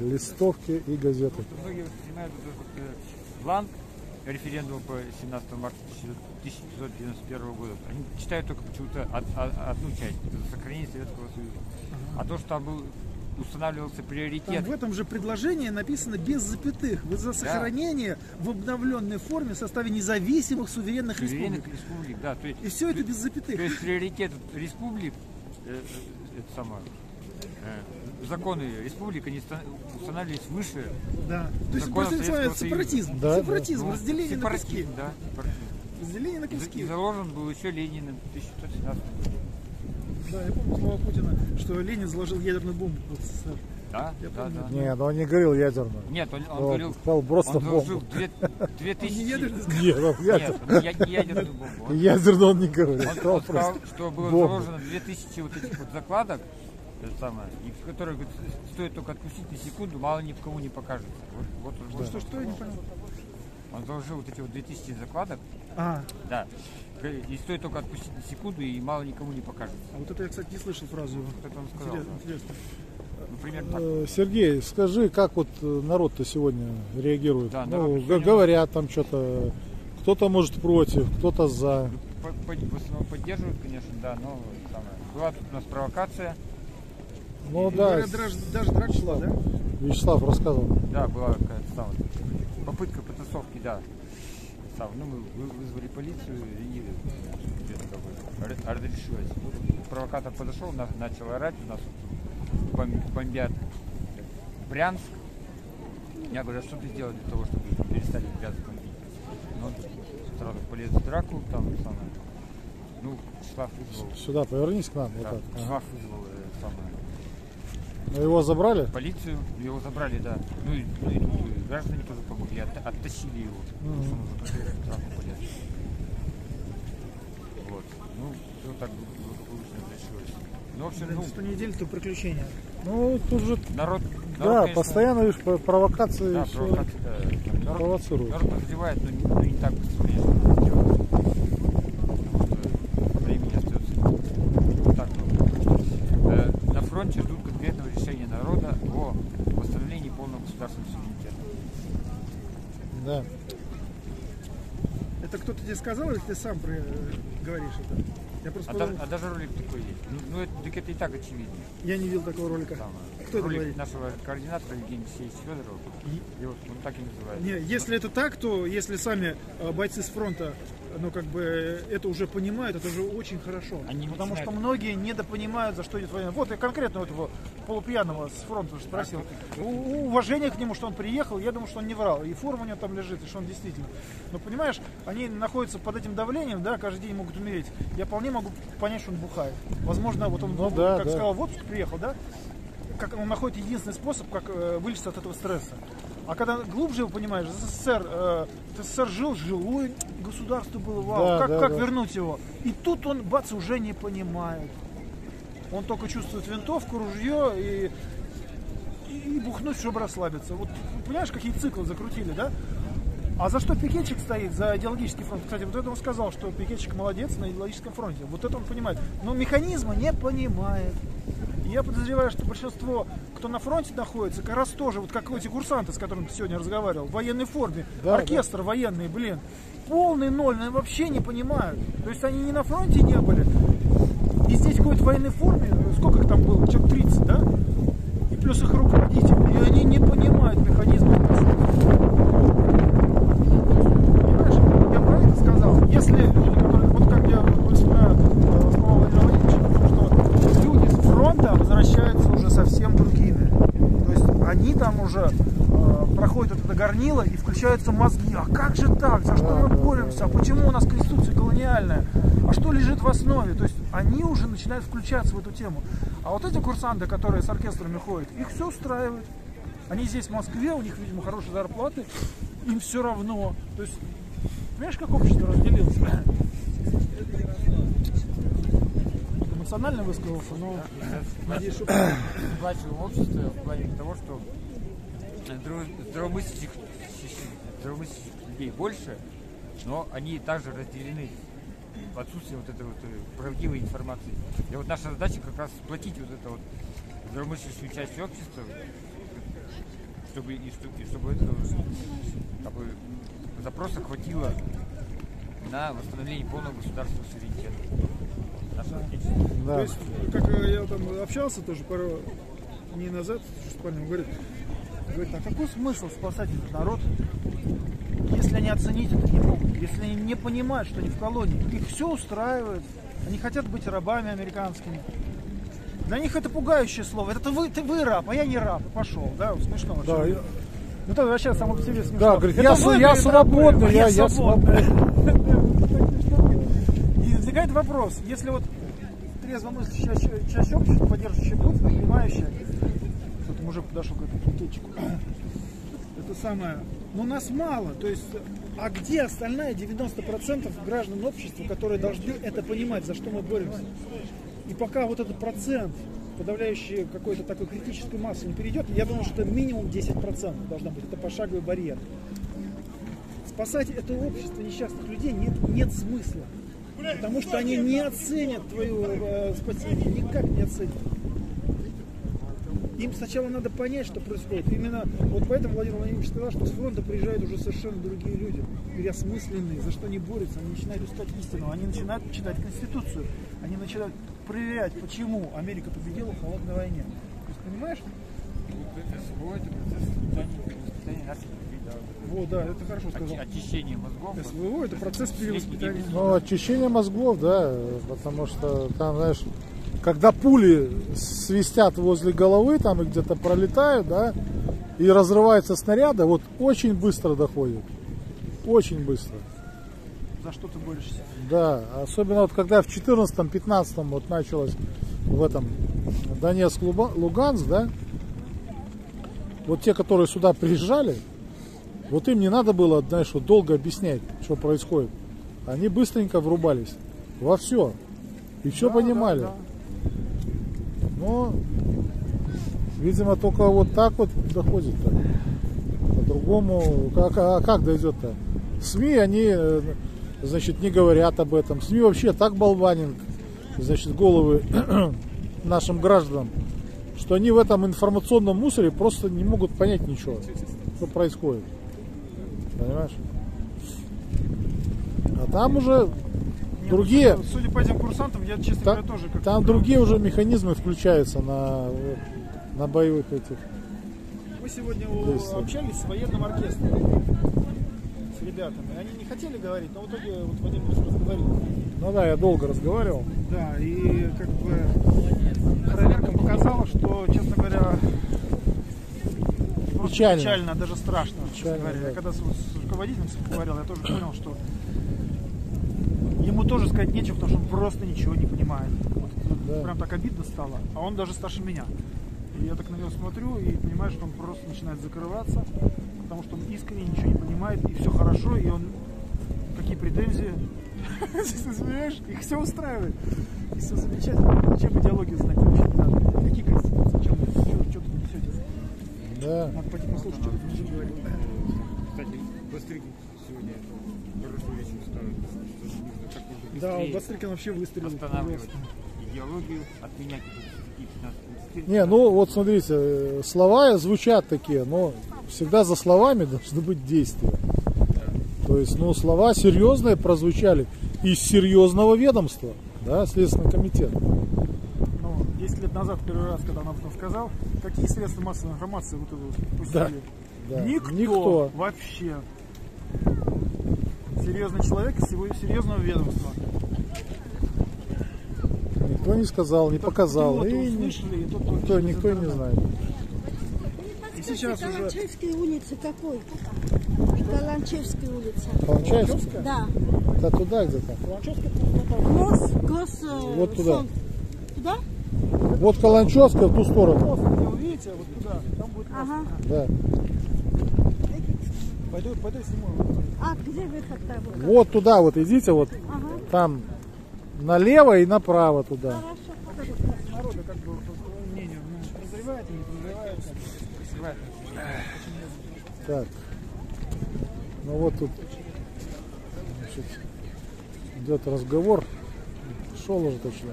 листовки и газеты. Многие воспринимают этот э, план референдума по 17 марта 1991 года. Они читают только почему-то од- од- одну часть, сохранение Советского Союза. А то, что там был, устанавливался Там приоритет в этом же предложении написано без запятых. Вы за сохранение в обновленной форме в составе независимых суверенных суверенных республик. республик, да, то есть, И все это без запятых. то есть приоритет республик, э, э, это самое, э, законы республик, они ста- устанавливались выше Да. То есть просто называется сепаратизм. Да, да. сепаратизм, Ну, разделение на куски. да, сепаратизм. Разделение на куски. и заложен был еще Лениным в 1917 году. Да, я помню слова Путина, что Ленин заложил ядерную бомбу в СССР. Да, Я да, помню. да. Нет, он не говорил ядерную. Нет, он, он Он говорил, сказал просто он бомбу. заложил две, две Он не тысячи... ядерный Нет, он Нет, ядер- он я- не ядерную бомбу. Он, ядерную он не говорил. он- сказал он сказал, просто что было бомбу. заложено 2000 вот этих вот закладок, это самое, и в которые говорит, стоит только откусить на секунду, мало ни в кому не покажется. Вот, вот, вот Что, что, я не понял. Он заложил вот эти вот 2000 закладок, А, да, и стоит только откусить на секунду, и мало никому не покажется. а вот это я, кстати, не слышал фразу. Вот это он сказал. Интересно, да. интересно. Например, так. Э, Сергей, скажи, как вот э, народ-то сегодня реагирует? Да, ну, сегодня- говорят там что-то, кто-то может против, кто-то за. По- В основном поддерживают, конечно, да, но самое. Была тут у нас провокация, Ну И да, даже, даже драка шла, да? Вячеслав рассказывал. Да, была какая-то там попытка потасовки, да. Сам, ну, мы вы- вызвали полицию и где-то как бы разрешилось. Провокатор подошел, на- начал орать, у нас бом- бомбят Брянск. Я говорю, а что ты сделал для того, чтобы перестали Брянск бомбить? Ну, сразу полез в драку, там самое. Ну, Шлаф вызвал. Сюда повернись к нам, вот Да, так. Ага. Шлаф вызвал э, самое. Ну, Его забрали? полицию, его забрали, да. Ну и, ну, и и граждане тоже помогли, от- оттащили его. потому что он уже конкретно в травму полез. Вот. Ну, все так благополучно решилось. Ну, в общем, ну, Что неделю, то приключения. Ну, тут же, народ, народ да, конечно, постоянно видишь, про- провокации да, всё провокация, да. Народ, провоцируют. народ подозревает, но не, но не так быстро, конечно, это делать. Потому что времени остается не так много. Э, На фронте ждут конкретного решения народа о восстановлении полного государственного суверенитета. Да. Это кто-то тебе сказал или ты сам про- говоришь это? Я просто А, подумал, да- а даже ролик такой есть. Ну, ну, это, так это и так очевидно. я не видел такого ролика. Там, Кто это ролик говорит? нашего координатора Евгения Алексеевича Федорова. И вот он так и называется. Не, если это так, то если сами э, бойцы с фронта, ну как бы э, это уже понимают, это уже очень хорошо. Они Потому начинают- что многие недопонимают, за что идет война. Вот я конкретно вот этого полупьяного с фронта спросил. У- уважение к нему, что он приехал, я думаю, что он не врал. И форма у него там лежит, и что он действительно. Но понимаешь, они находятся под этим давлением, да, каждый день могут умереть. Я вполне могу понять, что он бухает. Возможно, вот он, Ну да, как да. сказал, в отпуск приехал, да, как он находит единственный способ, как э, вылезти от этого стресса. А когда глубже его понимаешь, СССР, э, СССР жил, жил, ой, государство было, вау, Да, как, да, как да. вернуть его? И тут он, бац, уже не понимает. Он только чувствует винтовку, ружье и, и, и бухнуть, чтобы расслабиться. Вот понимаешь, какие циклы закрутили, да? А за что пикетчик стоит? За идеологический фронт. Кстати, вот это он сказал, что пикетчик молодец на идеологическом фронте. Вот это он понимает. Но механизма не понимает. И я подозреваю, что большинство, кто на фронте находится, как раз тоже, вот как эти курсанты, с которыми ты сегодня разговаривал, в военной форме, Да, оркестр военный, блин, полный ноль, они вообще не понимают. То есть они не на фронте не были. И здесь ходят в военной форме, сколько их там было, человек 30, да? И плюс их руководитель. И они не понимают механизма. Понимаешь, я про это сказал. Если люди, которые, вот как я вспоминаю э, слова Владимира Владимировича, что люди с фронта возвращаются уже совсем другими. То есть они там уже э, горнило и включаются мозги. А как же так? За что мы боремся? А почему у нас конституция колониальная? А что лежит в основе? То есть они уже начинают включаться в эту тему. А вот эти курсанты, которые с оркестрами ходят, их все устраивает. Они здесь в Москве, у них, видимо, хорошие зарплаты, им все равно. То есть, понимаешь, как общество разделилось? Эмоционально высказался, но надеюсь, что... Сплачиваем общество в плане того, что здравомыслящих, здравомыслящих людей больше, но они также разделены отсутствие вот этой вот э, правдивой информации. И вот наша задача как раз сплотить вот это вот здравомыслящую часть общества, чтобы, и, чтобы, и чтобы этого как бы, запроса хватило на восстановление полного государственного суверенитета. Отечества. То Да. есть, как э, я там общался тоже пару дней назад с парнем, говорит, говорит, а какой смысл спасать этот народ, если они оценить это не могут, если они не понимают, что они в колонии, их все устраивает, они хотят быть рабами американскими. Для них это пугающее слово. Это вы, ты вы раб, а я не раб. Пошел, да, смешно. Да, вообще. я- Ну это вообще само по себе смешно. Да, говорит, Это я, вы, я свободный, а я, я свободный. И возникает вопрос, если вот трезвомыслящая часть- часть общества, поддерживающая Путина, мужик подошел к этому букетчику, это самое, но нас мало, то есть, а где остальная 90% граждан общества, которые должны это понимать, за что мы боремся? И пока вот этот процент, подавляющий какой-то такой критической массы не перейдет, я думаю, что минимум 10% должна быть, это пошаговый барьер. Спасать это общество несчастных людей нет, нет смысла. Потому что они не оценят твое э, спасение, никак не оценят. Им сначала надо понять, что происходит. Именно вот поэтому Владимир Владимирович сказал, что с фронта приезжают уже совершенно другие люди, переосмысленные, за что они борются, они начинают искать истину, они начинают читать Конституцию, они начинают проверять, почему Америка победила в холодной войне. То есть, понимаешь? Вот это СВО, это процесс вот да, это хорошо сказал. очи- очищение мозгов. СВО это процесс перевоспитания. Ну, очищение мозгов, да, потому что там, знаешь, когда пули свистят возле головы, там и где-то пролетают, да, и разрываются снаряды, вот очень быстро доходит. Очень быстро. За что ты борешься? Да, особенно вот когда в 14-15 вот началось в этом Донецк, Луганск, да, вот те, которые сюда приезжали, вот им не надо было, знаешь, вот долго объяснять, что происходит. Они быстренько врубались во все. И все понимали. Но, видимо, только вот так вот доходит-то. По-другому, как, а как дойдет-то? СМИ, они, э, значит, не говорят об этом. СМИ вообще так болванят, значит, головы нашим гражданам, что они в этом информационном мусоре просто не могут понять ничего, что происходит. Понимаешь? А там уже другие, судя- Судя по этим курсантам, я, честно Та- говоря, тоже как там другие уже механизмы включаются на, на боевых этих. Мы сегодня То э, общались с военным оркестром, с ребятами. Они не хотели говорить, но в итоге вот Вадим разговорил. Ну да, я долго разговаривал. Да, и как бы проверка показала, что, честно говоря, Печально. печально, даже страшно, честно Печально, говоря. да. Я когда с, с руководителем говорил, я тоже понял, что ему тоже сказать нечего, потому что он просто ничего не понимает. Вот, Да. Прям так обидно стало, а он даже старше меня. И я так на него смотрю и понимаю, что он просто начинает закрываться, потому что он искренне ничего не понимает, и все хорошо, и он какие претензии. Понимаешь, их все устраивает. И все замечательно. Зачем идеологию знать вообще не надо? Какие конституции? Чем вы? Что, что тут несете? Да. Надо пойти послушать, что говорил. Кстати, Бастрыкин сегодня хорошую речь ставит, что нужно как можно Да, быстрее Бастрыкин вообще выстрелил. останавливать идеологию, отменять эти 15 Не, ну вот смотрите, слова звучат такие, но всегда за словами должны быть действия. То есть, ну, слова серьезные прозвучали из серьезного ведомства, да, Следственный комитет. Ну, 10 лет назад, первый раз, когда он об этом сказал, какие средства массовой информации вот это вот пустили? Да, Никто, никто. вообще. Серьезный человек из всего серьезного ведомства. Никто не сказал, не показал. Идиоты И услышали, и тот, кто никто, никто и не знает. И сейчас уже... Каланчевской улицы какой? Каланчевская улица. Каланчаевская? Да. Да туда где-то. Гос, гос, э, Вот туда. фонд. Туда? Вот Каланчевская в ту сторону. Вы видите, вот туда, там будет. Ага. Да. Пойду, пойду сниму. А где выход там? Вот туда вот идите, вот Ага. там налево и направо туда. Народа, как бы, мнению, ну, прозревает или не прозревает. Прозревает. Так. Ну вот тут значит, идет разговор. Шел уже точно.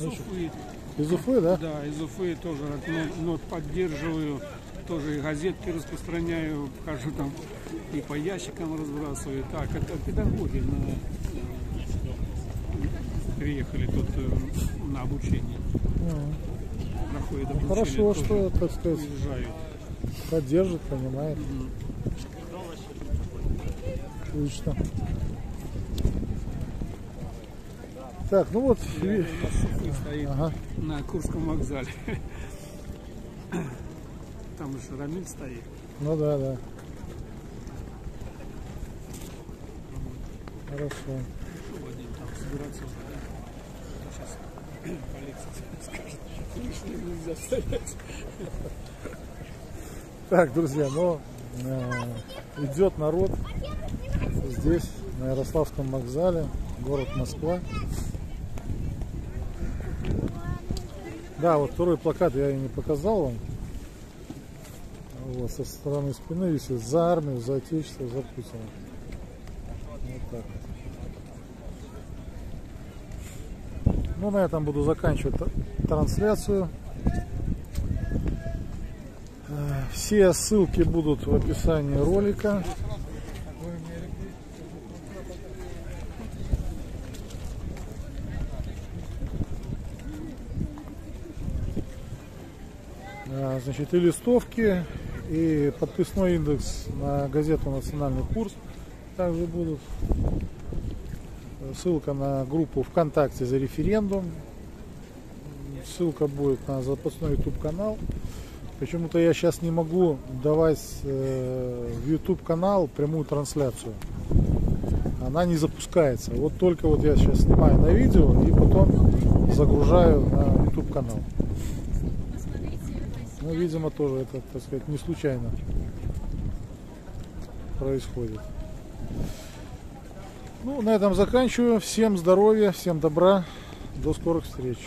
Уфы. Из Уфы, да? Да, из Уфы тоже нот, нот поддерживаю. Тоже и газетки распространяю, хожу там и по ящикам разбрасываю. Так, это педагоги на, э, приехали тут э, на обучение. Проходит Ну, обучение. хорошо, что, так сказать, Уезжают. поддержит, понимает. Отлично. Так, ну вот. Я у нас стоит Ага. на Курском вокзале. Там же Рамиль стоит. Ну да, да. Хорошо. Пошел один там собираться. Сейчас полиция скажет, лишним нельзя стоять. Так, друзья, ну э, идет народ здесь, на Ярославском вокзале, город Москва. Да, вот второй плакат я и не показал вам. Вот, со стороны спины висит за армию, за отечество, за Путина. Вот так. Ну, на этом буду заканчивать тр- трансляцию. Э, Все ссылки будут в описании ролика. А, Значит, и листовки, и подписной индекс на газету «Национальный курс» также будут. Ссылка на группу ВКонтакте за референдум. Ссылка будет на запасной YouTube канал. Почему-то я сейчас не могу давать э, в YouTube канал прямую трансляцию. Она не запускается. Вот только вот я сейчас снимаю на видео и потом загружаю на YouTube канал. Ну, видимо, тоже это, так сказать, не случайно происходит. Ну, на этом заканчиваю. Всем здоровья, всем добра. До скорых встреч.